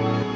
Bye.